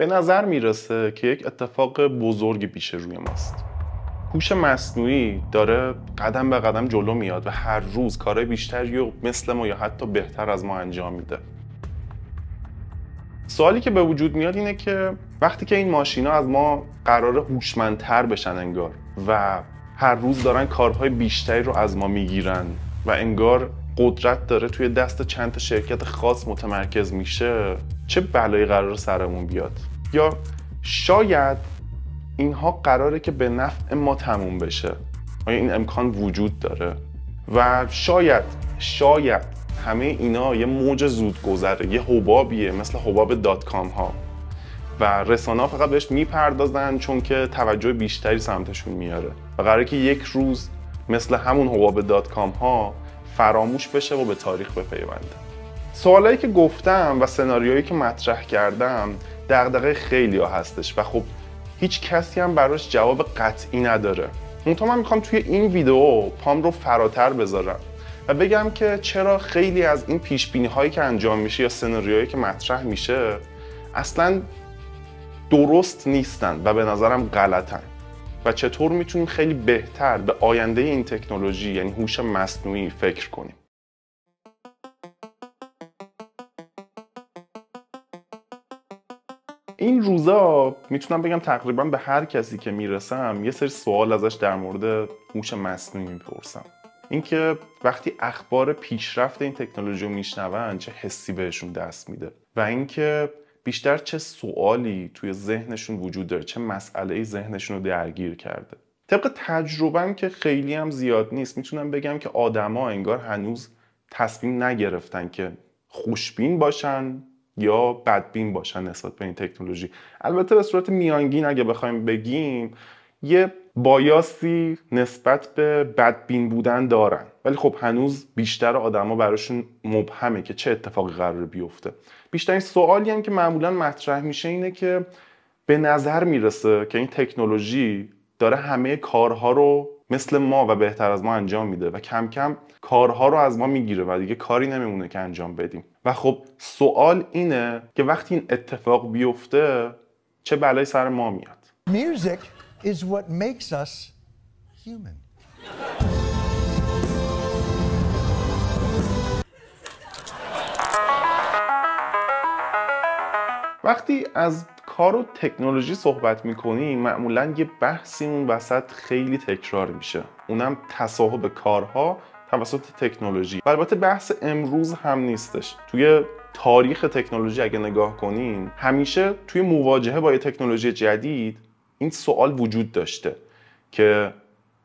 به نظر می‌رسه که یک اتفاق بزرگی پیش روی ماست. هوش مصنوعی داره قدم به قدم جلو میاد و هر روز کارهای بیشتری و مثل ما یا حتی بهتر از ما انجام میده. سوالی که به وجود میاد اینه که وقتی که این ماشینا از ما قرار هوشمندتر بشن انگار و هر روز دارن کارهای بیشتری رو از ما می‌گیرن و انگار قدرت داره توی دست چند تا شرکت خاص متمرکز میشه چه بلایی قراره سرمون بیاد؟ یا شاید اینها قراره که به نفع ما تموم بشه. آیا این امکان وجود داره؟ و شاید شاید همه اینا یه موج زود گذره یه حبابیه مثل حباب dot-com ها و رسانه ها فقط بهش می‌پردازن چون که توجه بیشتری سمتشون میاره. و قراره که یک روز مثل همون حباب dot-com ها فراموش بشه و به تاریخ بپیونده. سوالایی که گفتم و سناریویی که مطرح کردم دغدغه خیلی ها هستش و خب هیچ کسی هم براش جواب قطعی نداره. منتها من می‌خوام توی این ویدیو پام رو فراتر بذارم و بگم که چرا خیلی از این پیش هایی که انجام میشه یا سناریوهایی که مطرح میشه اصلا درست نیستن و به نظرم غلطن و چطور می‌تونیم خیلی بهتر به آینده این تکنولوژی یعنی هوش مصنوعی فکر کنیم. این روزا می‌تونم بگم تقریبا به هر کسی که می‌رسم یه سری سوال ازش در مورد هوش مصنوعی می‌پرسم. اینکه وقتی اخبار پیشرفت این تکنولوژی رو میشنون چه حسی بهشون دست میده و اینکه بیشتر چه سوالی توی ذهنشون وجود داره چه مسئله ذهنشون رو درگیر کرده. طبق تجربهم که خیلی هم زیاد نیست می‌تونم بگم که آدما انگار هنوز تصمیم نگرفتن که خوشبین باشن یا بدبین باشن نسبت به این تکنولوژی. البته به صورت میانگین اگه بخوایم بگیم یه بایاسی نسبت به بدبین بودن دارن. ولی خب هنوز بیشتر آدما براشون مبهمه که چه اتفاقی قرار بیفته. بیشترین سوالی هم که معمولا مطرح میشه اینه که به نظر می‌رسه که این تکنولوژی داره همه کارها رو مثل ما و بهتر از ما انجام میده و کم کم کارها رو از ما می‌گیره و دیگه کاری نمیمونه که انجام بدیم و خب سوال اینه که وقتی این اتفاق بیفته چه بلایی سر ما میاد Music is what makes us human. وقتی از کار و تکنولوژی صحبت می‌کنیم معمولا یه بحثی اون وسط خیلی تکرار میشه. اونم تصاحب کارها توسط تکنولوژی. و البته بحث امروز هم نیستش. توی تاریخ تکنولوژی اگه نگاه کنیم همیشه توی مواجهه با یه تکنولوژی جدید این سوال وجود داشته که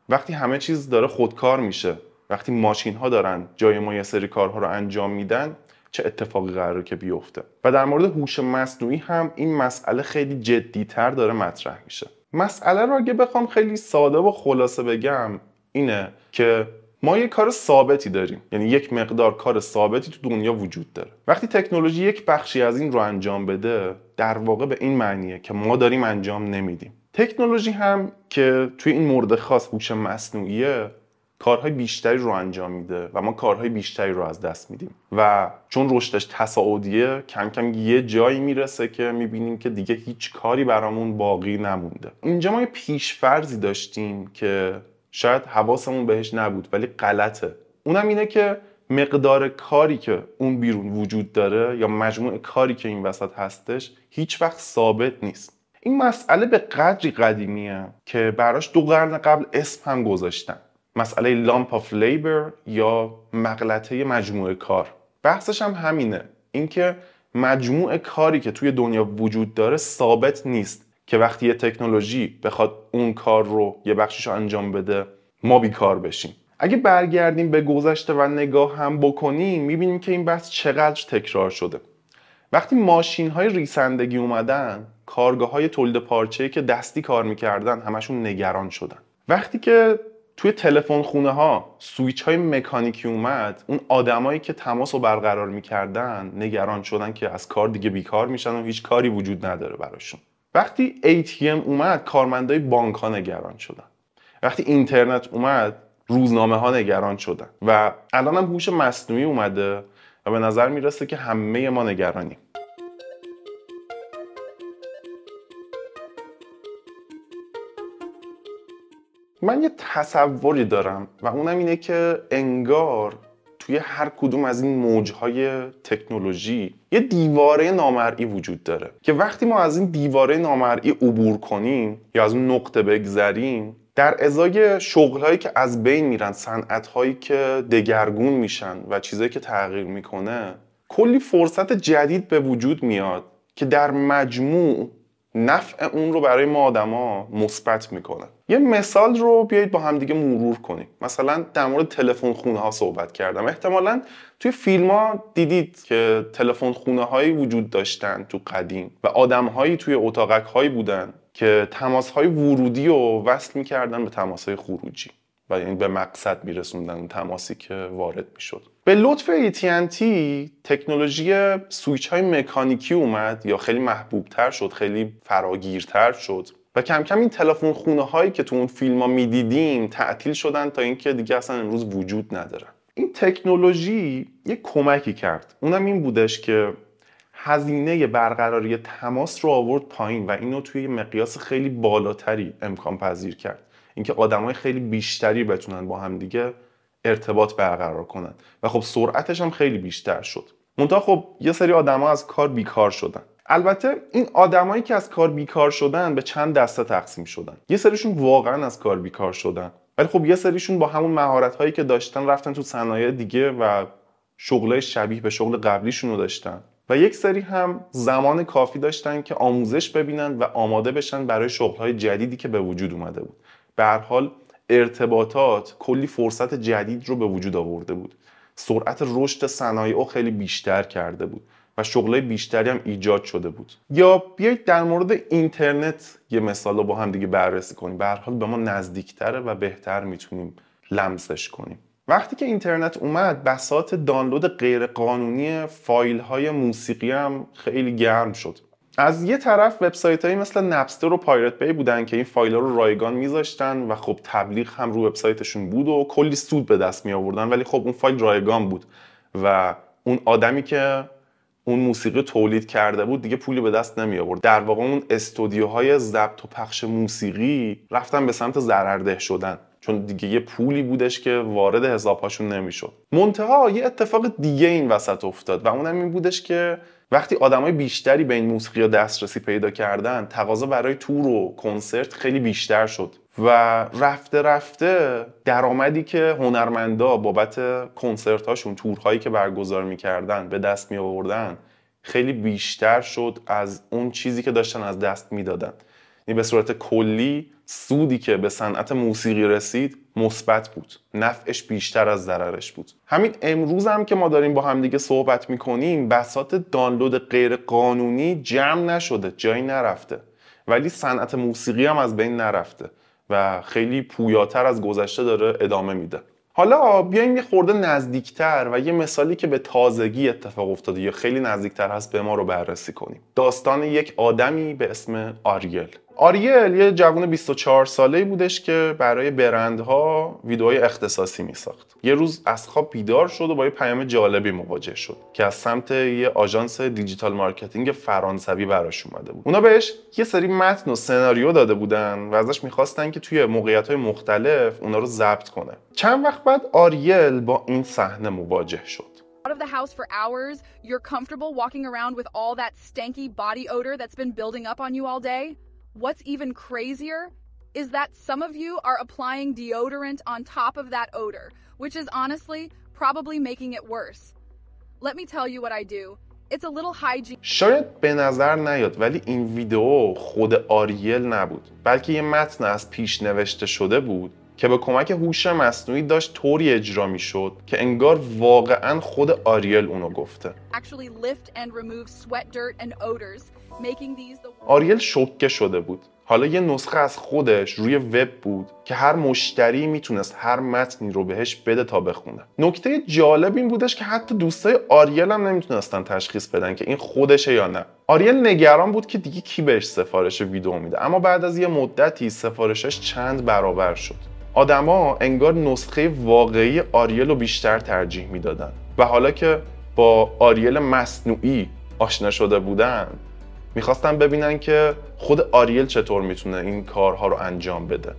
وقتی همه چیز داره خودکار میشه وقتی ماشین ها دارن جای ما یه سری کارها رو انجام میدن چه اتفاقی قراره که بیفته. و در مورد هوش مصنوعی هم این مسئله خیلی جدیتر داره مطرح میشه. مسئله رو اگه بخوام خیلی ساده و خلاصه بگم اینه که ما یه کار ثابتی داریم. یعنی یک مقدار کار ثابتی تو دنیا وجود داره. وقتی تکنولوژی یک بخشی از این رو انجام بده در واقع به این معنیه که ما داریم انجام نمیدیم. تکنولوژی هم که توی این مورد خاص هوش مصنوعیه کارهای بیشتری رو انجام میده و ما کارهای بیشتری رو از دست میدیم. و چون رشدش تصاعدیه کم کم یه جایی می‌رسه که می‌بینیم که دیگه هیچ کاری برامون باقی نمونده. اینجا ما یه پیشفرزی داشتیم که شاید حواسمون بهش نبود ولی غلطه. اونم اینه که مقدار کاری که اون بیرون وجود داره یا مجموع کاری که این وسط هستش هیچ وقت ثابت نیست. این مسئله به قدری قدیمیه که براش دو قرن قبل اسم هم گذاشتن. مسئله لامپ آف لیبر یا مغلطه مجموعه کار. بحثش هم همینه. اینکه مجموع کاری که توی دنیا وجود داره ثابت نیست که وقتی یه تکنولوژی بخواد اون کار رو یه بخشش انجام بده ما بیکار بشیم. اگه برگردیم به گذشته و نگاه هم بکنیم می‌بینیم که این بحث چقدر تکرار شده. وقتی ماشین های ریسندگی اومدن کارگاه های تولید پارچه که دستی کار می‌کردن همشون نگران شدن. وقتی که توی تلفن خونه ها سویچ های مکانیکی اومد اون آدمایی که تماس رو برقرار می‌کردن نگران شدن که از کار دیگه بیکار میشن و هیچ کاری وجود نداره براشون. وقتی ATM اومد کارمندای بانک ها نگران شدن. وقتی اینترنت اومد روزنامه ها نگران شدن. و الان هم هوش مصنوعی اومده و به نظر می‌رسه که همه ما نگرانیم. من یه تصوری دارم و اونم اینه که انگار توی هر کدوم از این موجهای تکنولوژی یه دیواره نامرئی وجود داره که وقتی ما از این دیواره نامرئی عبور کنیم یا از اون نقطه بگذریم در ازای شغلهایی که از بین میرن صنعتهایی که دگرگون میشن و چیزهایی که تغییر می‌کنه کلی فرصت جدید به وجود میاد که در مجموع نفع اون رو برای ما آدما مثبت می‌کنه. یه مثال رو بیایید با هم دیگه مرور کنیم. مثلا در مورد تلفن خونه ها صحبت کردم. احتمالا توی فیلم ها دیدید که تلفن خونه هایی وجود داشتن تو قدیم و آدم هایی توی اتاقک هایی بودن که تماس های ورودی رو وصل می‌کردن به تماس های خروجی. و یعنی به مقصد میرسوندن اون تماسی که وارد می‌شد. به لطف AT&T تکنولوژی سویچ های مکانیکی اومد یا خیلی محبوب تر شد خیلی فراگیرتر شد و کم کم این تلفن خونه هایی که تو اون فیلم ها می‌دیدیم تعطیل شدن تا اینکه دیگه اصلا امروز وجود ندارن این تکنولوژی یه کمکی کرد. اونم این بودش که هزینه برقراری تماس رو آورد پایین و اینو توی مقیاس خیلی بالاتری امکان پذیر کرد. اینکه آدمای خیلی بیشتری بتونن با هم دیگه ارتباط برقرار کنن. و خب سرعتش هم خیلی بیشتر شد. منتها خب یه سری آدما از کار بیکار شدن. البته این آدمایی که از کار بیکار شدن به چند دسته تقسیم شدن. یه سریشون واقعا از کار بیکار شدن. ولی خب یه سریشون با همون مهارت هایی که داشتن رفتن تو صنایع دیگه و شغلای شبیه به شغل قبلیشون رو داشتن. و یک سری هم زمان کافی داشتن که آموزش ببینن و آماده بشن برای شغلهای جدیدی که به وجود اومده بود. به هر حال ارتباطات کلی فرصت جدید رو به وجود آورده بود. سرعت رشد صنایع خیلی بیشتر کرده بود و شغلای بیشتری هم ایجاد شده بود. یا بیایید در مورد اینترنت یه مثال رو با هم دیگه بررسی کنیم. به هر حال به ما نزدیکتره و بهتر می‌تونیم لمسش کنیم. وقتی که اینترنت اومد بساط دانلود غیرقانونی فایل های موسیقی هم خیلی گرم شد. از یه طرف وبسایت هایی مثل نپستر و پایرت بی بودن که این فایل ها رو رایگان میذاشتن و خب تبلیغ هم رو وبسایتشون بود و کلی سود به دست می آوردن ولی خب اون فایل رایگان بود و اون آدمی که اون موسیقی تولید کرده بود دیگه پولی به دست نمی آورد در واقع اون استودیوهای ضبط و پخش موسیقی رفتن به سمت ضررده شدن چون دیگه یه پولی بودش که وارد حسابهاشون نمی‌شد. منتها یه اتفاق دیگه این وسط افتاد و اونم این بودش که وقتی آدمای بیشتری به این موسیقی دسترسی پیدا کردن تقاضا برای تور و کنسرت خیلی بیشتر شد. و رفته رفته درآمدی که هنرمندا بابت کنسرت هاشون تورهایی که برگزار می‌کردن به دست می آوردن خیلی بیشتر شد از اون چیزی که داشتن از دست می‌دادن. یعنی به صورت کلی سودی که به صنعت موسیقی رسید مثبت بود. نفعش بیشتر از ضررش بود. همین امروز هم که ما داریم با همدیگه صحبت می‌کنیم بساط دانلود غیر قانونی جمع نشده جایی نرفته. ولی صنعت موسیقی هم از بین نرفته و خیلی پویاتر از گذشته داره ادامه میده. حالا بیایم یه خورده نزدیکتر و یه مثالی که به تازگی اتفاق افتاده یا خیلی نزدیکتر هست به ما رو بررسی کنیم. داستان یک آدمی به اسم آریل. آریل یه جوان 24 ساله بودش که برای برندها ویدئوهای اختصاصی می ساخت. یه روز از خواب بیدار شد و با یه پیام جالبی مواجه شد که از سمت یه آژانس digital marketing فرانسوی براش اومده بود. اونا بهش یه سری متن و سناریو داده بودن و ازش می‌خواستن که توی موقعیت مختلف اونا رو ضبط کنه. چند وقت بعد آریل با این صحنه مواجه شد. out of the house for hours, you're comfortable walking around with all that stanky body odor that's been building up on you all day? What's even crazier is that some of you are applying deodorant on top of that odor, which is honestly probably making it worse. Let me tell you what I do. It's a little hygiene. شاید به نظر نیاد ولی این ویدیو خود آریل نبود بلکه یه متن از پیش نوشته شده بود که به کمک هوش مصنوعی داشت طوری اجرا می‌شد که انگار واقعا خود آریل اونو گفته. آریل شوکه شده بود. حالا یه نسخه از خودش روی وب بود که هر مشتری می‌تونست هر متنی رو بهش بده تا بخونه. نکته جالب این بودش که حتی دوستای آریل هم نمی‌تونستن تشخیص بدن که این خودشه یا نه. آریل نگران بود که دیگه کی بهش سفارش ویدیو میده. اما بعد از یه مدتی سفارشش چند برابر شد. آدما انگار نسخه واقعی آریل رو بیشتر ترجیح می‌دادن. و حالا که با آریل مصنوعی آشنا شده بودن می‌خواستن ببینن که خود آریل چطور می‌تونه این کارها رو انجام بده.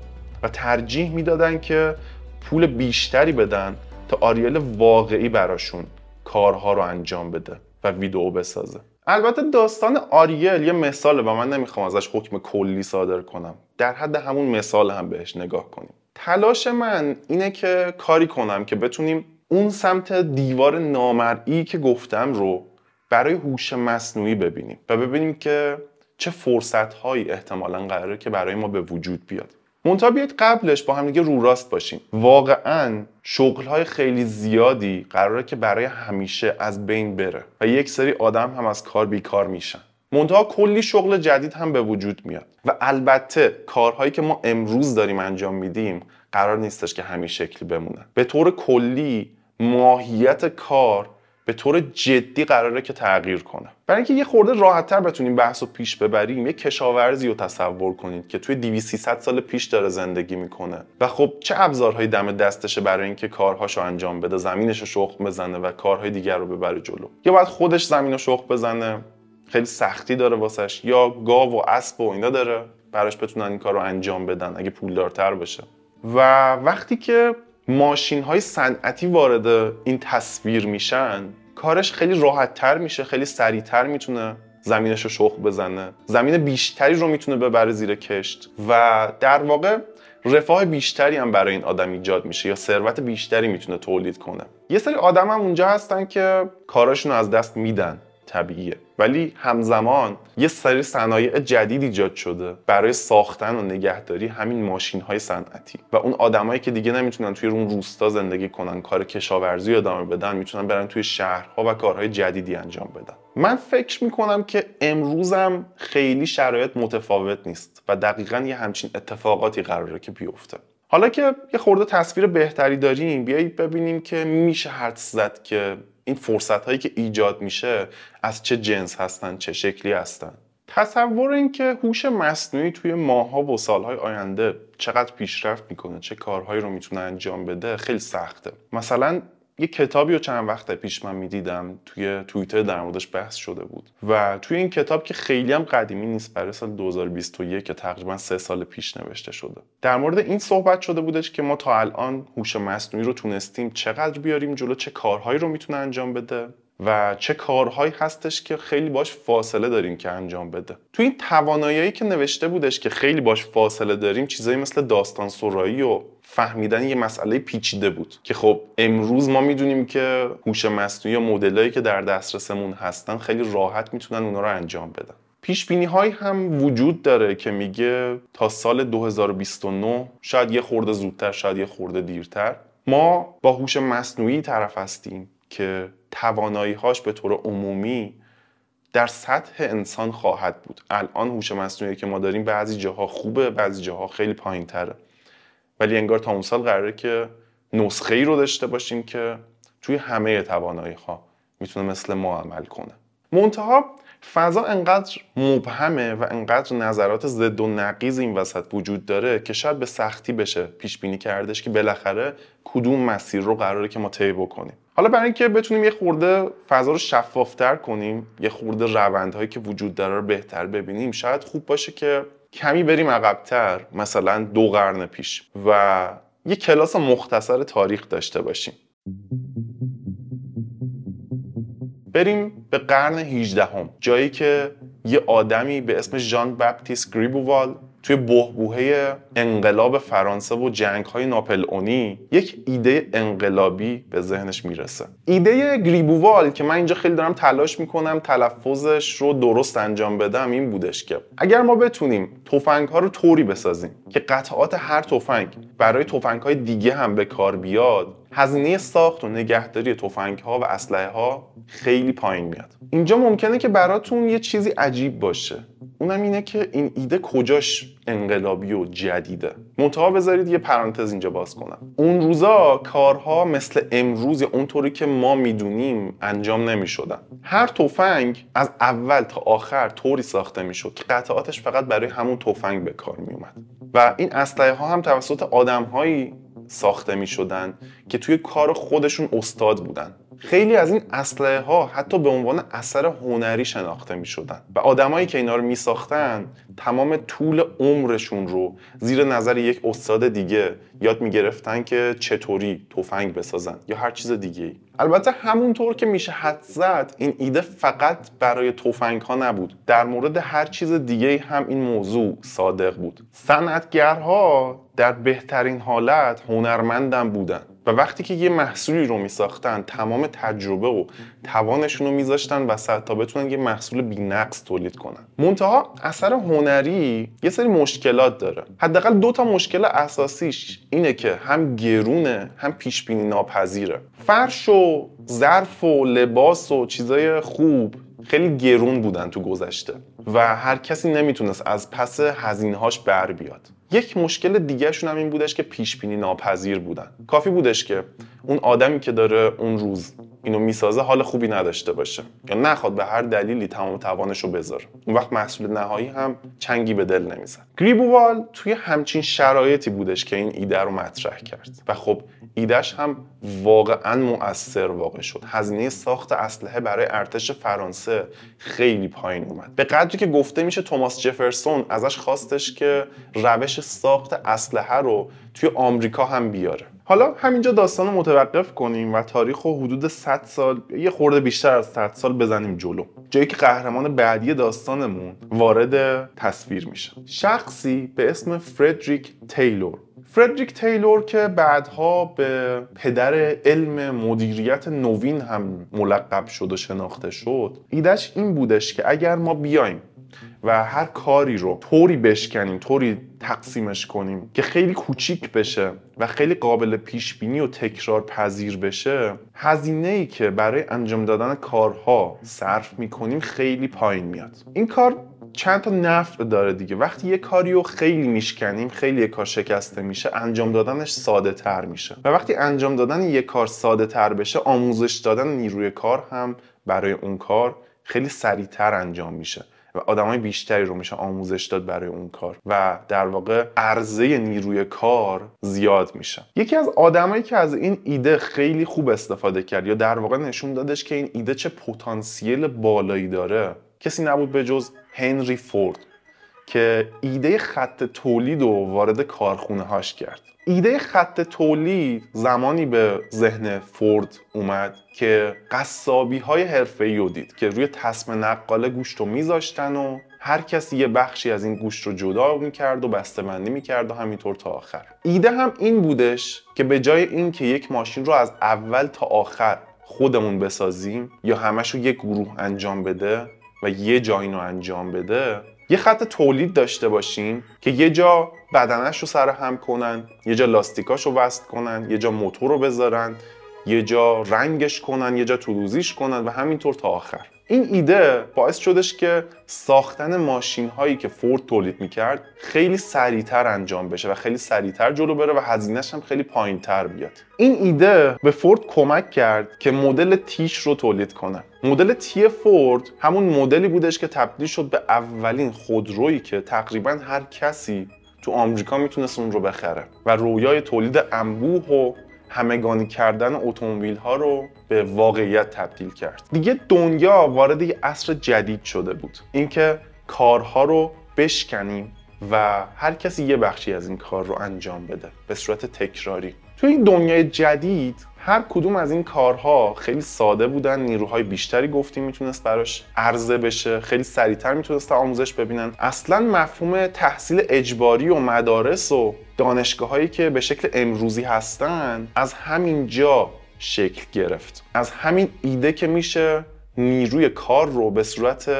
و ترجیح می‌دادن که پول بیشتری بدن تا آریل واقعی براشون کارها رو انجام بده و ویدئو بسازه. البته داستان آریل یه مثاله و من نمی‌خوام ازش حکم کلی صادر کنم. در حد همون مثال هم بهش نگاه کنیم. تلاش من اینه که کاری کنم که بتونیم اون سمت دیوار نامرئی که گفتم رو برای هوش مصنوعی ببینیم و ببینیم که چه فرصت هایی احتمالا قراره که برای ما به وجود بیاد. منتها بیاید قبلش با هم دیگه رو راست باشیم. واقعا شغل های خیلی زیادی قراره که برای همیشه از بین بره و یک سری آدم هم از کار بیکار میشن. منتها کلی شغل جدید هم به وجود میاد. و البته کارهایی که ما امروز داریم انجام میدیم قرار نیستش که همین شکلی بمونن. به طور کلی ماهیت کار به طور جدی قراره که تغییر کنه. برای اینکه یه خورده راحتتر بتونیم بحث رو پیش ببریم یه کشاورزی رو تصور کنید که توی 200 سال پیش داره زندگی می‌کنه. و خب چه ابزارهایی دم دستشه برای اینکه کارهاشو انجام بده؟ زمینش رو شخم بزنه و کارهای دیگر رو ببره جلو. یا باید خودش زمین رو شخم بزنه؟ خیلی سختی داره واسش. یا گاو و اسب و اینا داره براش بتونن این کار رو انجام بدن اگه پولدارتر بشه و وقتی که ماشین های صنعتی وارد این تصویر میشن کارش خیلی راحت تر میشه خیلی سریعتر می‌تونه زمینش رو شخ بزنه. زمین بیشتری رو می‌تونه ببره زیر کشت و در واقع رفاه بیشتری هم برای این آدم ایجاد میشه یا ثروت بیشتری می‌تونه تولید کنه. یه سری آدم هم اونجا هستن که کاراشون رو از دست میدن. طبیعیه. ولی همزمان یه سری صنایع جدید ایجاد شده برای ساختن و نگهداری همین ماشین های صنعتی. و اون آدمایی که دیگه نمی‌تونن توی اون روستا زندگی کنن کار کشاورزی ادامه بدن می‌تونن برن توی شهرها و کارهای جدیدی انجام بدن. من فکر می‌کنم که امروزم خیلی شرایط متفاوت نیست و دقیقا یه همچین اتفاقاتی قراره که بیفته. حالا که یه خورده تصویر بهتری داریم بیایید ببینیم که میشه حدس زد که این فرصت هایی که ایجاد میشه از چه جنس هستن چه شکلی هستن؟ تصور این که هوش مصنوعی توی ماها و سالهای آینده چقدر پیشرفت می‌کنه چه کارهایی رو می‌تونه انجام بده خیلی سخته. مثلا یه کتابی رو چند وقت پیش من می‌دیدم توی توییتر در موردش بحث شده بود. و توی این کتاب که خیلی هم قدیمی نیست برای سال 2021 که تقریبا سه سال پیش نوشته شده. در مورد این صحبت شده بودش که ما تا الان هوش مصنوعی رو تونستیم چقدر بیاریم جلو چه کارهایی رو می‌تونه انجام بده. و چه کارهایی هستش که خیلی باش فاصله داریم که انجام بده. تو این توانایی که نوشته بودش که خیلی باش فاصله داریم چیزایی مثل داستان سرایی و فهمیدن یه مسئله پیچیده بود که خب امروز ما می‌دونیم که هوش مصنوعی یا مدلایی که در دسترسمون هستن خیلی راحت می‌تونن اونا رو انجام بدن. پیش بینی های هم وجود داره که میگه تا سال 2029 شاید یه خورده زودتر شاید یه خورده دیرتر ما با هوش مصنوعی طرف هستیم که توانایی هاش به طور عمومی در سطح انسان خواهد بود. الان هوش مصنوعی که ما داریم بعضی جاها خوبه بعضی جاها خیلی پایین تره ولی انگار تا اون سال قراره که نسخه ای رو داشته باشیم که توی همه توانایی ها می‌تونه مثل ما عمل کنه. منتها فضا انقدر مبهمه و انقدر نظرات ضد و نقیز این وسط وجود داره که شاید به سختی بشه پیش بینی کردش که بالاخره کدوم مسیر رو قراره که ما طی بکنیم. حالا برای اینکه بتونیم یه خورده فضا رو شفافتر کنیم یه خورده روندهایی که وجود داره رو بهتر ببینیم شاید خوب باشه که کمی بریم عقبتر مثلا دو قرن پیش و یه کلاس مختصر تاریخ داشته باشیم. بریم به قرن 18 هم. جایی که یه آدمی به اسم ژان بپتیس گریبووال توی بهبوهه انقلاب فرانسه و جنگ های ناپلئونی یک ایده انقلابی به ذهنش می‌رسه ایده گریبووال که من اینجا خیلی دارم تلاش می‌کنم تلفظش رو درست انجام بدم این بودش که اگر ما بتونیم تفنگ ها رو طوری بسازیم که قطعات هر تفنگ برای تفنگ های دیگه هم به کار بیاد هزینه ساخت و نگهداری تفنگ ها و اسلحه ها خیلی پایین میاد. اینجا ممکنه که براتون یه چیزی عجیب باشه. اونم اینه که این ایده کجاش انقلابی و جدیده. منتها بذارید یه پرانتز اینجا باز کنم. اون روزا کارها مثل امروز یا اونطوری که ما می‌دونیم انجام نمی‌شدن. هر تفنگ از اول تا آخر طوری ساخته می‌شد که قطعاتش فقط برای همون تفنگ به کار میومد و این اسلحه ها هم توسط آدمهایی ساخته می شدن که توی کار خودشون استاد بودن خیلی از این اسلحه ها حتی به عنوان اثر هنری شناخته می شدن و آدمایی که اینا رو می ساختن تمام طول عمرشون رو زیر نظر یک استاد دیگه یاد می گرفتن که چطوری تفنگ بسازن یا هر چیز دیگه. البته همونطور که میشه حد زد این ایده فقط برای تفنگ ها نبود. در مورد هر چیز دیگه هم این موضوع صادق بود. صنعتگرها در بهترین حالت هنرمندم بودن. و وقتی که یه محصولی رو می ساختن تمام تجربه و توانشون رو میذاشتن وسط تا بتونن یه محصول بی‌نقص تولید کنن. منتها اثر هنری یه سری مشکلات داره. حداقل دو تا مشکل اساسیش اینه که هم گرونه هم پیش بینی ناپذیره. فرش و ظرف و لباس و چیزای خوب خیلی گرون بودن تو گذشته و هر کسی نمی‌تونست از پس هزینه‌هاش بر بیاد. یک مشکل دیگهشون هم این بودش که پیش بینی ناپذیر بودن. کافی بودش که اون آدمی که داره اون روز اینو می‌سازه حال خوبی نداشته باشه. یا نخواد به هر دلیلی تمام توانش رو بذاره. اون وقت محصول نهایی هم چنگی به دل نمی‌زد. گریبووال توی همچین شرایطی بودش که این ایده رو مطرح کرد. و خب ایدهش هم واقعا مؤثر واقع شد. هزینه ساخت اسلحه برای ارتش فرانسه خیلی پایین اومد. به قدری که گفته میشه توماس جفرسون ازش خواستش که روش ساخت اسلحه رو توی آمریکا هم بیاره. حالا همینجا داستان رو متوقف کنیم و تاریخ رو حدود 100 سال یه خورده بیشتر از 100 سال بزنیم جلو. جایی که قهرمان بعدی داستانمون وارد تصویر میشه. شخصی به اسم فردریک تیلور. فردریک تیلور که بعدها به پدر علم مدیریت نوین هم ملقب شد و شناخته شد ایدهش این بودش که اگر ما بیایم و هر کاری رو طوری بشکنیم طوری تقسیمش کنیم که خیلی کوچیک بشه و خیلی قابل پیش بینی و تکرار پذیر بشه هزینه ای که برای انجام دادن کارها صرف می‌کنیم خیلی پایین میاد. این کار چند تا نفع داره دیگه. وقتی یه کاری رو خیلی میشکنیم خیلی یه کار شکسته میشه انجام دادنش ساده تر میشه. و وقتی انجام دادن یه کار ساده تر بشه آموزش دادن نیروی کار هم برای اون کار خیلی سریعتر انجام میشه. و آدمای بیشتری رو میشه آموزش داد برای اون کار. و در واقع عرضه نیروی کار زیاد میشه. یکی از آدمایی که از این ایده خیلی خوب استفاده کرد یا در واقع نشون دادش که این ایده چه پتانسیل بالایی داره کسی نبود به جز هنری فورد که ایده خط تولید رو وارد کارخونه هاش کرد. ایده خط تولید زمانی به ذهن فورد اومد که قصابی های حرفه رو دید که روی تسم نقاله گوشت رو میذاشتن و هر کسی یه بخشی از این گوشت رو جدا می‌کرد و بسته‌بندی می‌کرد و همینطور تا آخر. ایده هم این بودش که به جای اینکه یک ماشین رو از اول تا آخر خودمون بسازیم یا همش رو یک گروه انجام بده و یه جایی رو انجام بده یه خط تولید داشته باشیم که یه جا بدنش رو سر هم کنن یه جا لاستیکاش رو وصل کنن یه جا موتور رو بذارن. یه جا رنگش کنن یه جا تودوزیش کنن و همینطور تا آخر. این ایده باعث شدش که ساختن ماشین هایی که فورد تولید می‌کرد خیلی سریعتر انجام بشه و خیلی سریعتر جلو بره و هزینهش هم خیلی پایین تر بیاد. این ایده به فورد کمک کرد که مدل تیش رو تولید کنه. مدل تی فورد همون مدلی بودش که تبدیل شد به اولین خودرویی که تقریبا هر کسی تو آمریکا می‌تونست اون رو بخره و رویای تولید انبوه و همگانی کردن اتومبیل ها رو به واقعیت تبدیل کرد. دیگه دنیا وارد یه عصر جدید شده بود. اینکه کارها رو بشکنیم و هر کسی یه بخشی از این کار رو انجام بده به صورت تکراری. تو این دنیای جدید هر کدوم از این کارها خیلی ساده بودن نیروهای بیشتری گفتیم می‌تونست براش عرضه بشه خیلی سریعتر می‌تونست آموزش ببینن. اصلا مفهوم تحصیل اجباری و مدارس و دانشگاه هایی که به شکل امروزی هستن از همین جا شکل گرفت. از همین ایده که میشه نیروی کار رو به صورت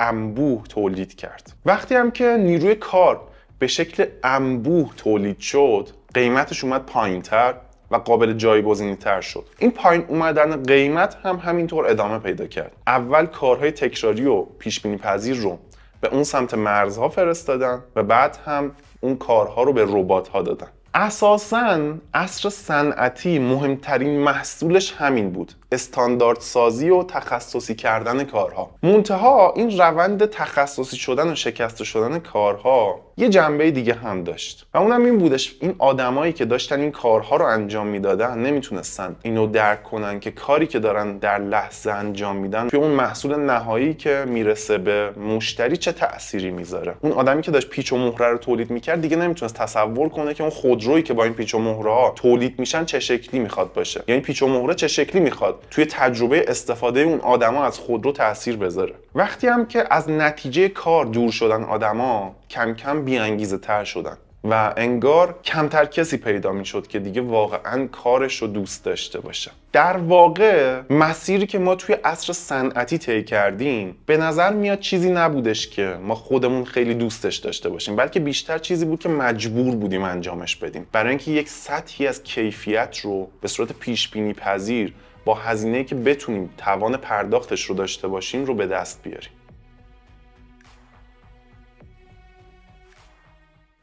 انبوه تولید کرد. وقتی هم که نیروی کار به شکل انبوه تولید شد قیمتش اومد پایین تر و قابل جایگزینی تر شد. این پایین اومدن قیمت هم همینطور ادامه پیدا کرد. اول کارهای تکراری و پیش بینی پذیر رو به اون سمت مرزها فرستادن و بعد هم اون کارها رو به ربات ها دادن. اساسا عصر صنعتی مهمترین محصولش همین بود استاندارد سازی و تخصصی کردن کارها. منتها این روند تخصصی شدن و شکسته شدن کارها یه جنبه دیگه هم داشت. و اونم این بودش این آدمایی که داشتن این کارها رو انجام می‌دادن نمی‌تونستن اینو درک کنن که کاری که دارن در لحظه انجام میدن توی اون محصول نهایی که می‌رسه به مشتری چه تأثیری می‌ذاره. اون آدمی که داشت پیچ و مهره رو تولید می‌کرد دیگه نمی‌تونست تصور کنه که اون خودرویی که با این پیچ و مهره ها تولید میشن چه شکلی می‌خواد باشه؟ یعنی پیچ و مهره چه شکلی می‌خواد توی تجربه استفاده اون آدما از خودرو تاثیر بذاره؟ وقتی هم که از نتیجه کار دور شدن آدما کم کم بیانگیزه تر شدن. و انگار کمتر کسی پیدا می‌شد که دیگه واقعا کارش رو دوست داشته باشه. در واقع مسیری که ما توی عصر صنعتی طی کردیم به نظر میاد چیزی نبودش که ما خودمون خیلی دوستش داشته باشیم بلکه بیشتر چیزی بود که مجبور بودیم انجامش بدیم. برای اینکه یک سطحی از کیفیت رو به صورت پیش بینی پذیر با هزینه که بتونیم توان پرداختش رو داشته باشیم رو به دست بیاریم.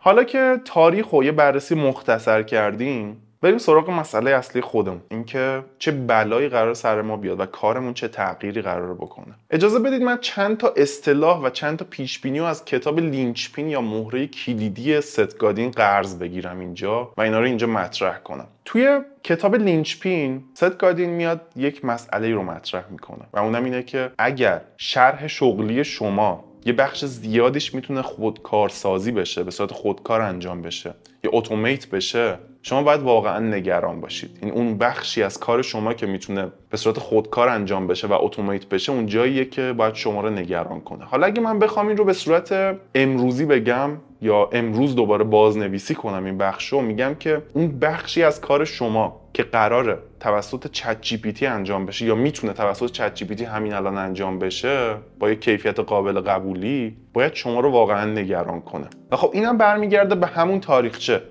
حالا که تاریخ و یه بررسی مختصر کردیم بریم سراغ مسئله اصلی خودمون اینکه چه بلایی قرار سر ما بیاد و کارمون چه تغییری قرار بکنه. اجازه بدید من چند تا اصطلاح و چند تا پیش بینی از کتاب لینچپین یا مهره کلیدی ستگادین قرض بگیرم اینجا و اینا رو اینجا مطرح کنم. توی کتاب لینچپین ستگادین میاد یک مسئله رو مطرح می‌کنه و اونم اینه که اگر شرح شغلی شما یه بخش زیادیش می‌تونه خودکارسازی بشه به صورت خودکار انجام بشه یا automate بشه. شما باید واقعا نگران باشید. این اون بخشی از کار شما که می‌تونه به صورت خودکار انجام بشه و automate بشه اون جاییه که باید شما رو نگران کنه. حالا اگه من بخوام این رو به صورت امروزی بگم یا امروز دوباره بازنویسی کنم این بخش رو میگم که اون بخشی از کار شما که قراره توسط ChatGPT انجام بشه یا می‌تونه توسط ChatGPT همین الان انجام بشه با یک کیفیت قابل قبولی باید شما رو واقعا نگران کنه. و خب اینم برمیگرده به همون تاریخچه.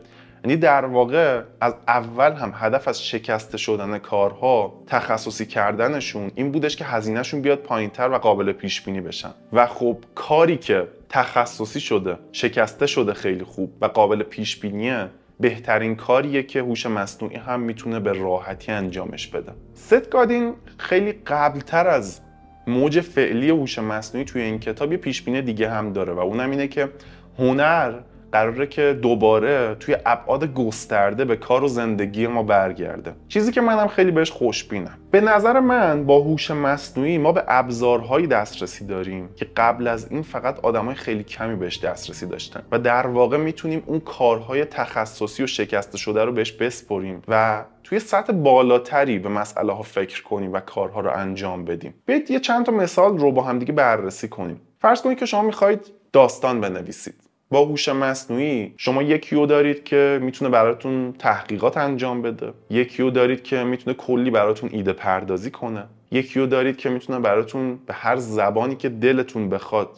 یعنی در واقع از اول هم هدف از شکسته شدن کارها تخصصی کردنشون این بودش که هزینهشون بیاد پایینتر و قابل پیش بینی بشن. و خب کاری که تخصصی شده شکسته شده خیلی خوب و قابل پیش بینیه بهترین کاریه که هوش مصنوعی هم می‌تونه به راحتی انجامش بده. ست گادین خیلی قبلتر از موج فعلی هوش مصنوعی توی این کتاب یه پیش دیگه هم داره و اونم اینه که هنر قراره که دوباره توی ابعاد گسترده به کار و زندگی ما برگرده. چیزی که منم خیلی بهش خوشبینم. به نظر من با هوش مصنوعی ما به ابزارهایی دسترسی داریم که قبل از این فقط آدمای خیلی کمی بهش دسترسی داشتن و در واقع می‌تونیم اون کارهای تخصصی و شکسته شده رو بهش بسپریم و توی سطح بالاتری به مسئله ها فکر کنیم و کارها رو انجام بدیم. بیاید یه چند تا مثال رو با همدیگه بررسی کنیم. فرض کنید که شما می‌خواید داستان بنویسید. با هوش مصنوعی شما یکی رو دارید که می‌تونه براتون تحقیقات انجام بده. یکی رو دارید که می‌تونه کلی براتون ایده پردازی کنه. یکی رو دارید که می‌تونه براتون به هر زبانی که دلتون بخواد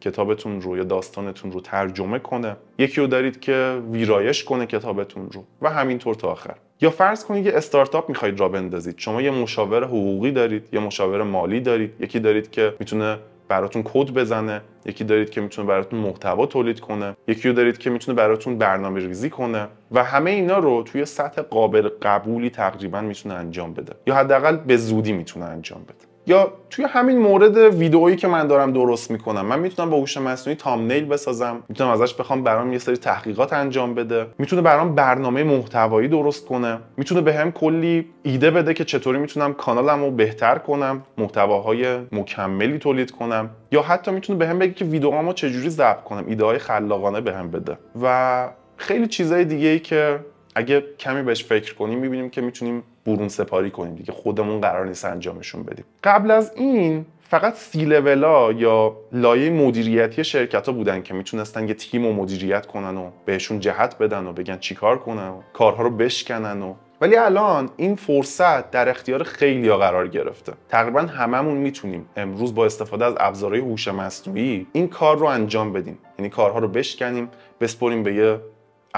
کتابتون رو یا داستانتون رو ترجمه کنه. یکی رو دارید که ویرایش کنه کتابتون رو. و همینطور تا آخر. یا فرض کنید یه استارتاپ می‌خواید را بندازید. شما یه مشاور حقوقی دارید یه مشاور مالی دارید. یکی دارید که می‌تونه براتون کد بزنه. یکی دارید که می‌تونه براتون محتوا تولید کنه. یکی رو دارید که می‌تونه براتون برنامه ریزی کنه. و همه اینا رو توی سطح قابل قبولی تقریبا می‌تونه انجام بده. یا حداقل به زودی می‌تونه انجام بده. یا توی همین مورد ویدئویی که من دارم درست می‌کنم. من می‌تونم با هوش مصنوعی تامنیل بسازم. می‌تونم ازش بخوام برام یه سری تحقیقات انجام بده. می‌تونه برام برنامه محتوایی درست کنه. می‌تونه به هم کلی ایده بده که چطوری می‌تونم کانالم رو بهتر کنم محتواهای مکملی تولید کنم. یا حتی می‌تونه به هم بگه که ویدئوامو چجوری ضبط کنم ایده های خلاقانه به هم بده. و خیلی چیزای دیگه ای که اگه کمی بهش فکر کنیم می‌بینیم که می‌تونیم برون سپاری کنیم دیگه خودمون قرار نیست انجامشون بدیم. قبل از این فقط سی لولا یا لایه مدیریتی شرکت ها بودن که می‌تونستن یه تیم و مدیریت کنن و بهشون جهت بدن و بگن چیکار کنن و کارها رو بشکنن و ولی الان این فرصت در اختیار خیلی ها قرار گرفته. تقریبا هممون می‌تونیم امروز با استفاده از ابزارهای هوش مصنوعی این کار رو انجام بدیم. یعنی کارها رو بشکنیم بسپریم به یه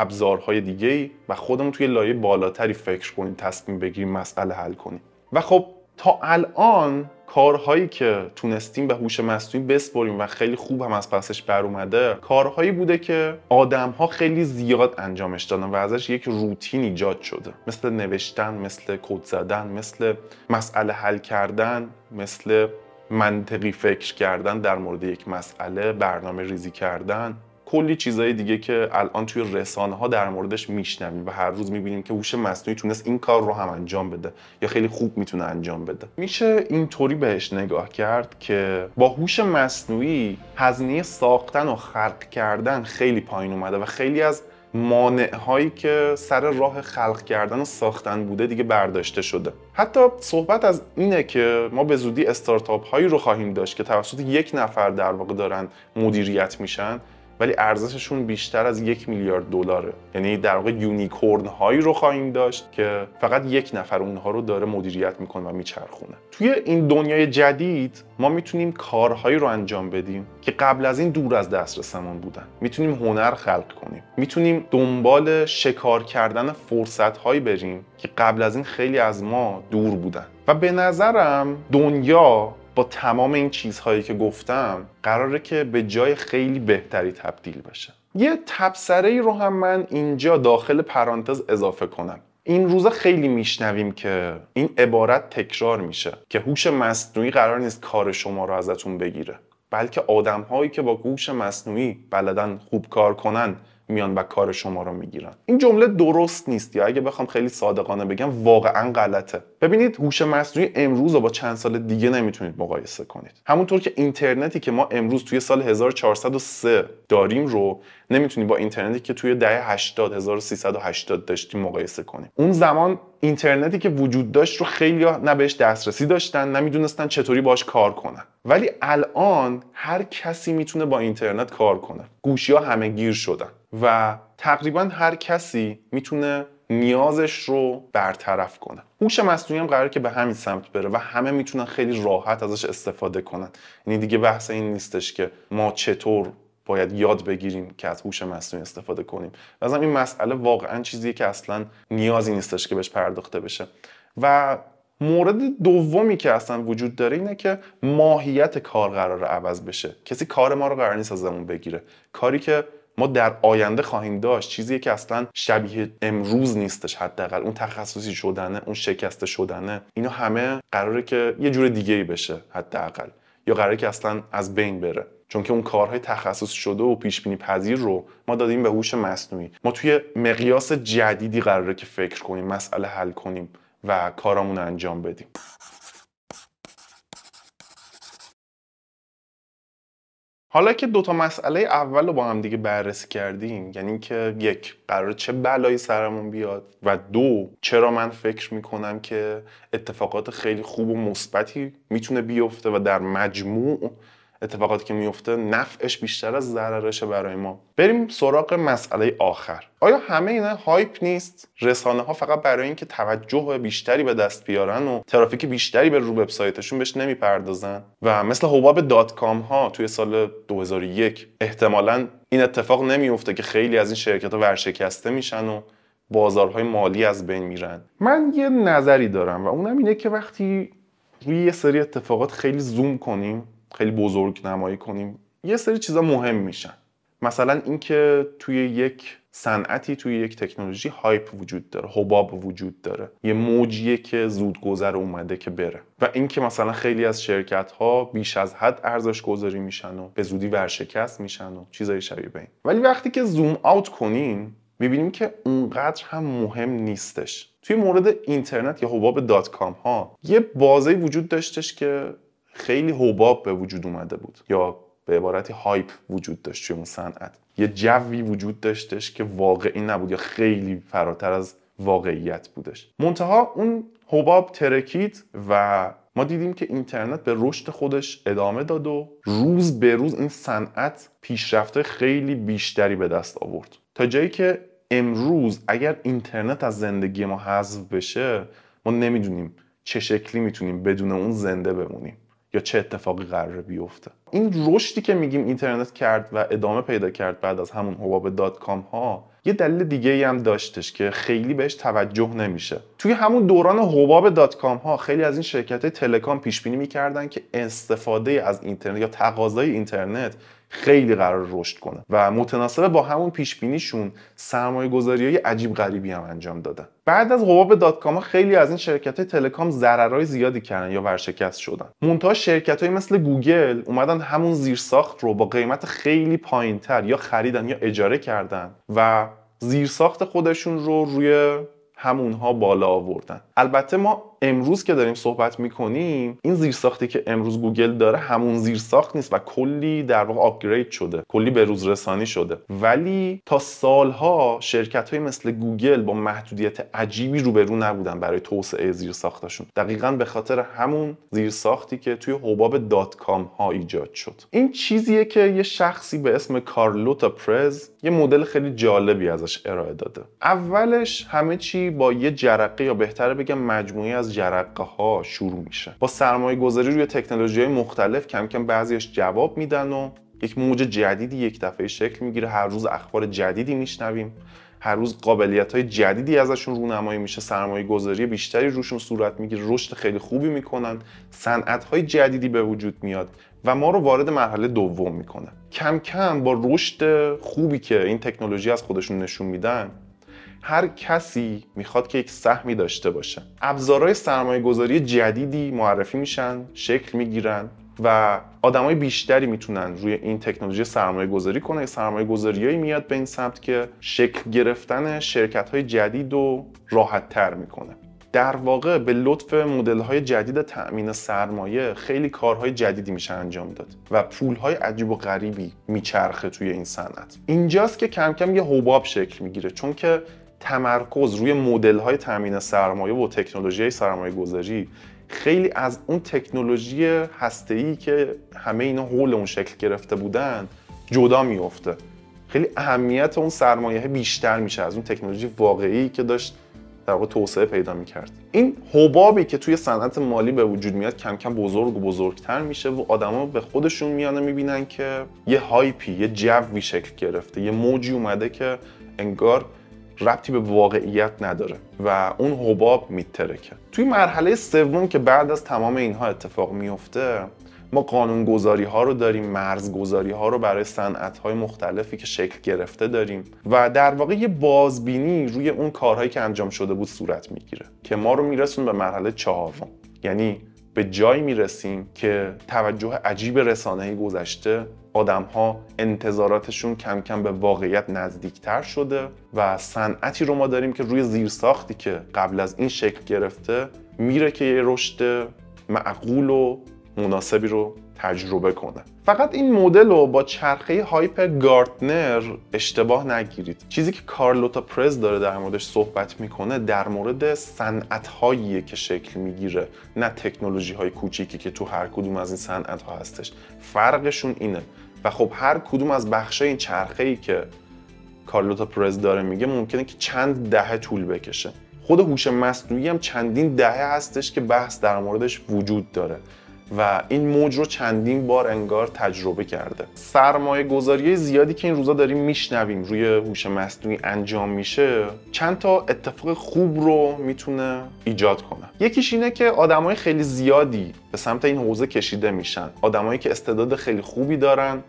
ابزارهای دیگه ای و خودمون توی لایه بالاتری فکر کنیم تصمیم بگیریم مسئله حل کنیم. و خب تا الان کارهایی که تونستیم به هوش مصنوعی بسپریم و خیلی خوب هم از پسش بر اومده کارهایی بوده که آدم ها خیلی زیاد انجامش دادن و ازش یک روتین ایجاد شده. مثل نوشتن مثل کد زدن مثل مسئله حل کردن مثل منطقی فکر کردن در مورد یک مسئله برنامه ریزی کردن. کلی چیزهای دیگه که الان توی رسانه ها در موردش میشنویم و هر روز می‌بینیم که هوش مصنوعی تونست این کار رو هم انجام بده یا خیلی خوب می‌تونه انجام بده. میشه اینطوری بهش نگاه کرد که با هوش مصنوعی هزینه ساختن و خلق کردن خیلی پایین اومده و خیلی از مانع هایی که سر راه خلق کردن و ساختن بوده دیگه برداشته شده. حتی صحبت از اینه که ما به زودی استارتاپ هایی رو خواهیم داشت که توسط یک نفر در واقع دارن مدیریت میشن. ولی ارزششون بیشتر از یک میلیارد دلاره. یعنی در واقع یونیکورن هایی رو خواهیم داشت که فقط یک نفر اونها رو داره مدیریت می‌کنه و میچرخونه. توی این دنیای جدید ما می‌تونیم کارهایی رو انجام بدیم که قبل از این دور از دسترسمون بودن. می‌تونیم هنر خلق کنیم. می‌تونیم دنبال شکار کردن فرصت هایی بریم که قبل از این خیلی از ما دور بودن. و به نظرم دنیا با تمام این چیزهایی که گفتم قراره که به جای خیلی بهتری تبدیل بشه. یه تبصره ای رو هم من اینجا داخل پرانتز اضافه کنم. این روزا خیلی میشنویم که این عبارت تکرار میشه که هوش مصنوعی قرار نیست کار شما رو ازتون بگیره بلکه آدم هایی که با هوش مصنوعی بلدن خوب کار کنن میان و کار شما رو می‌گیرن. این جمله درست نیست یا اگه بخوام خیلی صادقانه بگم واقعا غلطه. ببینید هوش مصنوعی امروز رو با چند سال دیگه نمی‌تونید مقایسه کنید. همونطور که اینترنتی که ما امروز توی سال 1403 داریم رو نمی‌تونید با اینترنتی که توی دهه 80 1380 داشتیم مقایسه کنیم اون زمان اینترنتی که وجود داشت رو خیلی نه بهش دسترسی داشتن نمی‌دونستن چطوری باش کار کنن. ولی الان هر کسی می‌تونه با اینترنت کار کنه. گوشی ها همه گیر شدن. و تقریبا هر کسی می‌تونه نیازش رو برطرف کنه. هوش مصنوعی هم قراره که به همین سمت بره و همه می‌تونن خیلی راحت ازش استفاده کنن. یعنی دیگه بحث این نیستش که ما چطور باید یاد بگیریم که از هوش مصنوعی استفاده کنیم. و این مسئله واقعا چیزیه که اصلا نیازی نیستش که بهش پرداخته بشه. و مورد دومی که اصلا وجود داره اینه که ماهیت کار قرار عوض بشه. کسی کار ما رو قرار نیست ازمون بگیره. کاری که ما در آینده خواهیم داشت چیزی که اصلا شبیه امروز نیستش حداقل. اون تخصصی شدنه اون شکسته شدنه اینا همه قراره که یه جور دیگه ای بشه حداقل. یا قراره که اصلا از بین بره. چون که اون کارهای تخصص شده و پیش بینی پذیر رو ما دادیم به هوش مصنوعی. ما توی مقیاس جدیدی قراره که فکر کنیم مسئله حل کنیم و کارامون انجام بدیم. حالا که دوتا مسئله اول رو با هم دیگه بررسی کردیم یعنی که یک قراره چه بلایی سرمون بیاد و دو چرا من فکر می‌کنم که اتفاقات خیلی خوب و مثبتی می‌تونه بیفته و در مجموع اتفاقاتی که میفته نفعش بیشتر از ضررشه برای ما. بریم سراغ مسئله آخر. آیا همه اینا hype نیست؟ رسانه ها فقط برای اینکه توجه بیشتری به دست بیارن و ترافیک بیشتری به رو وبسایتشون بهش نمی‌پردازن؟ و مثل حباب dot-com ها توی سال 2001 احتمالا این اتفاق نمیفته که خیلی از این شرکت ها ورشکسته میشن و بازارهای مالی از بین میرن. من یه نظری دارم و اونم اینه که وقتی روی یه سری اتفاقات خیلی زوم کنیم خیلی بزرگ نمایی کنیم. یه سری چیزا مهم میشن. مثلا اینکه توی یک صنعتی توی یک تکنولوژی hype وجود داره حباب وجود داره. یه موجیه که زود گذر اومده که بره. و اینکه مثلا خیلی از شرکت ها بیش از حد ارزش گذاری میشن و به زودی ورشکست میشن و چیزای شبیه به این. ولی وقتی که zoom out کنیم می‌بینیم که اونقدر هم مهم نیستش. توی مورد اینترنت یا حباب dot-com ها یه بازه وجود داشتش که خیلی حباب به وجود اومده بود یا به عبارتی هایپ وجود داشت توی اون صنعت. یه جوی وجود داشتش که واقعی نبود یا خیلی فراتر از واقعیت بودش. منتها اون حباب ترکید و ما دیدیم که اینترنت به رشد خودش ادامه داد و روز به روز این صنعت پیشرفته خیلی بیشتری به دست آورد. تا جایی که امروز اگر اینترنت از زندگی ما حذف بشه ما نمی‌دونیم چه شکلی می‌تونیم بدون اون زنده بمونیم. یا چه اتفاقی قراره بیفته. این رشدی که میگیم اینترنت کرد و ادامه پیدا کرد بعد از همون حباب dot-com ها یه دلیل دیگه ای هم داشتش که خیلی بهش توجه نمیشه. توی همون دوران حباب dot-com ها خیلی از این شرکت های telecom پیش بینی می‌کردن که استفاده از اینترنت یا تقاضای اینترنت خیلی قراره رشد کنه. و متناسب با همون پیش بینیشون سرمایه گذاری های عجیب غریبی هم انجام دادن. بعد از حباب dot-com خیلی از این شرکت های telecom ضررهای زیادی کردن یا ورشکست شدن. منتها شرکت های مثل گوگل اومدن همون زیرساخت رو با قیمت خیلی پایینتر یا خریدن یا اجاره کردن و زیرساخت خودشون رو روی همونها بالا آوردن. البته ما امروز که داریم صحبت می‌کنیم این زیرساختی که امروز گوگل داره همون زیرساخت نیست و کلی در واقع upgrade شده کلی به روز رسانی شده. ولی تا سالها شرکت های مثل گوگل با محدودیت عجیبی روبرو نبودن برای توسعه زیرساختشون. دقیقا به خاطر همون زیرساختی که توی حباب dot-com ها ایجاد شد. این چیزیه که یه شخصی به اسم کارلوتا پرز یه مدل خیلی جالبی ازش ارائه داده. اولش همه چی با یه جرقه یا بهتره بگم مجموعه‌ای از جرقه ها شروع میشه. با سرمایه گذاری روی تکنولوژی مختلف کم کم بعضیش جواب میدن و یک موج جدیدی یک دفعه شکل می‌گیره. هر روز اخبار جدیدی میشنویم. هر روز قابلیت های جدیدی ازشون رونمایی میشه. سرمایه گذاری بیشتری روشون صورت می‌گیره. رشد خیلی خوبی می‌کنن. صنعت های جدیدی به وجود میاد و ما رو وارد مرحله دوم می‌کنه. کم کم با رشد خوبی که این تکنولوژی از خودشون نشون میدن هر کسی می‌خواد که یک سهمی داشته باشه. ابزارهای سرمایه گذاری جدیدی معرفی میشن شکل می‌گیرن و آدمای بیشتری می‌تونن روی این تکنولوژی سرمایه گذاری کنن. سرمایه گذاریایی میاد به این سمت که شکل گرفتن شرکت های جدید رو راحت تر می‌کنه. در واقع به لطف مدل های جدید تأمین سرمایه خیلی کارهای جدیدی میشه انجام داد و پول های عجیب و غریبی میچرخه توی این صنعت. اینجاست که کم کم یه حباب شکل می‌گیره چون که تمرکز روی مدل های تامین سرمایه و تکنولوژی سرمایه گذاری. خیلی از اون تکنولوژی هسته که همه اینا حول اون شکل گرفته بودن جدا میفته خیلی اهمیت اون سرمایه بیشتر میشه از اون تکنولوژی واقعی که داشت در واقع توسعه پیدا می‌کرد. این حبابی که توی صنعت مالی به وجود میاد کم کم بزرگ و بزرگتر میشه و آدما به خودشون میانه می‌بینن که یه هایپی یه جوی شکل گرفته. یه موجی اومده که انگار ربطی به واقعیت نداره و اون حباب میترکه. توی مرحله سوم که بعد از تمام اینها اتفاق میفته ما قانونگذاری ها رو داریم مرزگذاری ها رو برای صنعت های مختلفی که شکل گرفته داریم و در واقع یه بازبینی روی اون کارهایی که انجام شده بود صورت می‌گیره که ما رو میرسون به مرحله چهارم. یعنی به جایی می‌رسیم که توجه عجیب رسانه‌ای گذشته آدم ها انتظاراتشون کم کم به واقعیت نزدیکتر شده و صنعتی رو ما داریم که روی زیرساختی که قبل از این شکل گرفته میره که یه رشد معقول و مناسبی رو تجربه کنه. فقط این مدل رو با چرخه هایپ گارتنر اشتباه نگیرید. چیزی که کارلوتا پرز داره در موردش صحبت می‌کنه در مورد صنعت که شکل می‌گیره نه تکنولوژی های کوچیکی که تو هر کدوم از این صنعت ها هستش. فرقشون اینه. و خب هر کدوم از بخش این چرخه ای که کارلوتا پرز داره میگه ممکنه که چند دهه طول بکشه. خود هوش مصنوعی هم چندین دهه هستش که بحث در موردش وجود داره. و این موج رو چندین بار انگار تجربه کرده. سرمایه گذاری زیادی که این روزا داریم میشنویم روی هوش مصنوعی انجام میشه چند تا اتفاق خوب رو می‌تونه ایجاد کنه. یکیش اینه که آدمای خیلی زیادی به سمت این حوزه کشیده میشن. آدمایی که استعداد خیلی خوبی دارن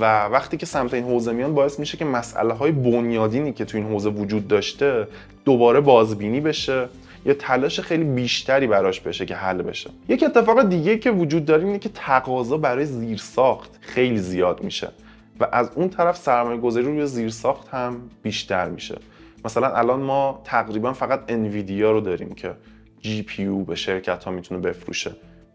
و وقتی که سمت این حوزه میان باعث میشه که مسئله های بنیادینی که تو این حوزه وجود داشته دوباره بازبینی بشه. یا تلاش خیلی بیشتری براش بشه که حل بشه. یک اتفاق دیگه که وجود داره اینه که تقاضا برای زیرساخت خیلی زیاد میشه و از اون طرف سرمایه گذاری روی زیرساخت هم بیشتر میشه. مثلا الان ما تقریبا فقط انویدیا رو داریم که جی پی به شرکت ها می‌تونه بفروشه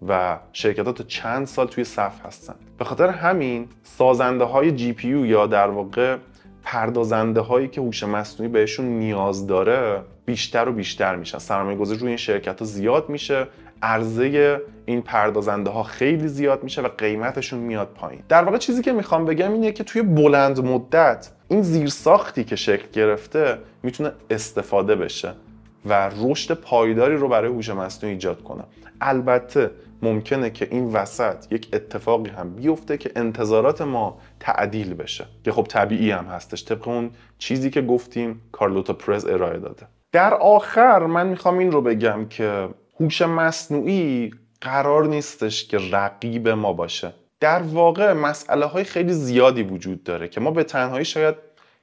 و شرکت ها تا چند سال توی صف هستن. به خاطر همین سازنده های جی پی یا در واقع پردازنده هایی که هوش مصنوعی بهشون نیاز داره بیشتر و بیشتر میشن. سرمایه گذاری روی این شرکت ها زیاد میشه عرضه این پردازنده ها خیلی زیاد میشه و قیمتشون میاد پایین. در واقع چیزی که می‌خوام بگم اینه که توی بلند مدت این زیرساختی که شکل گرفته می‌تونه استفاده بشه و رشد پایداری رو برای هوش مصنوعی ایجاد کنه. البته ممکنه که این وسط یک اتفاقی هم بیفته که انتظارات ما تعدیل بشه. که خب طبیعی هم هستش. طبق اون چیزی که گفتیم کارلوتا پرز ارائه داده. در آخر من می‌خوام این رو بگم که هوش مصنوعی قرار نیستش که رقیب ما باشه. در واقع مسئله های خیلی زیادی وجود داره که ما به تنهایی شاید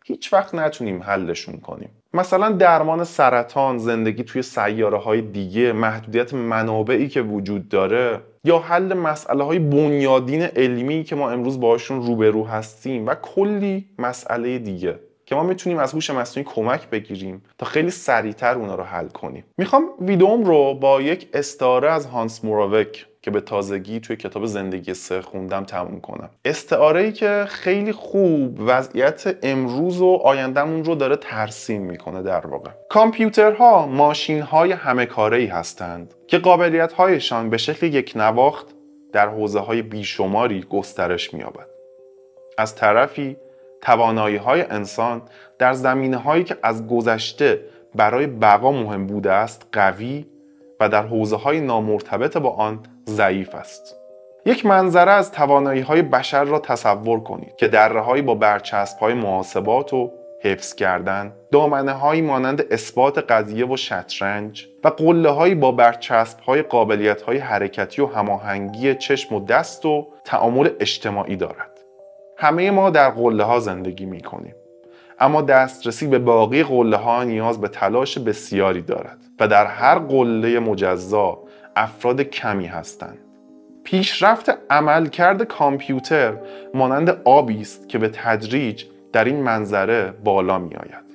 هیچ وقت نتونیم حلشون کنیم. مثلا درمان سرطان زندگی توی سیاره های دیگه محدودیت منابعی که وجود داره یا حل مسئله های بنیادین علمی که ما امروز باشون روبرو هستیم و کلی مسئله دیگه. که ما می‌تونیم از هوش مصنوعی کمک بگیریم تا خیلی سریعتر اونا رو حل کنیم. می‌خوام ویدوم رو با یک استعاره از هانس موراوک که به تازگی توی کتاب زندگی سه خوندم تموم کنم. استعاره ای که خیلی خوب وضعیت امروز و آیندهمون رو داره ترسیم می‌کنه در واقع. کامپیوترها ماشین های همه کاره ای هستند که قابلیت هایشان به شکل یک نواخت در حوزه های بیشماری گسترش مییابد. از طرفی توانایی های انسان در زمینه هایی که از گذشته برای بقا مهم بوده است قوی و در حوزه های نامرتبط با آن ضعیف است. یک منظره از توانایی های بشر را تصور کنید که دره با برچسب های محاسبات و حفظ کردن دامنه هایی مانند اثبات قضیه و شطرنج و قله هایی با برچسب های قابلیت های حرکتی و هماهنگی چشم و دست و تعامل اجتماعی دارد همه ما در قله ها زندگی می کنیم اما دسترسی به باقی قله ها نیاز به تلاش بسیاری دارد و در هر قله مجزا افراد کمی هستند. پیشرفت عملکرد کامپیوتر مانند آبی است که به تدریج در این منظره بالا می آید.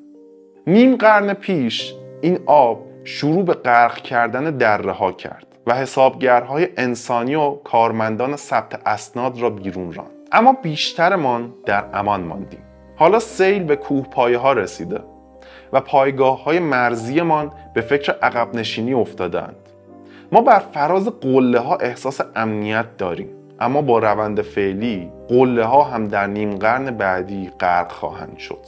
نیم قرن پیش این آب شروع به غرق کردن دره ها کرد و حسابگرهای انسانی و کارمندان ثبت اسناد را بیرون راند. اما بیشترمان در امان ماندیم. حالا سیل به کوه پایه ها رسیده و پایگاه های مرزیمان به فکر عقب نشینی افتادند ما بر فراز قله ها احساس امنیت داریم اما با روند فعلی قله ها هم در نیم قرن بعدی غرق خواهند شد.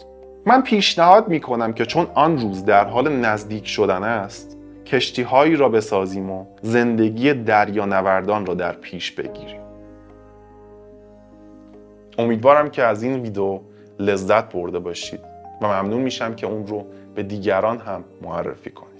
من پیشنهاد می کنم که چون آن روز در حال نزدیک شدن است کشتی هایی را بسازیم و زندگی دریانوردان را در پیش بگیریم. امیدوارم که از این ویدیو لذت برده باشید و ممنون میشم که اون رو به دیگران هم معرفی کنید.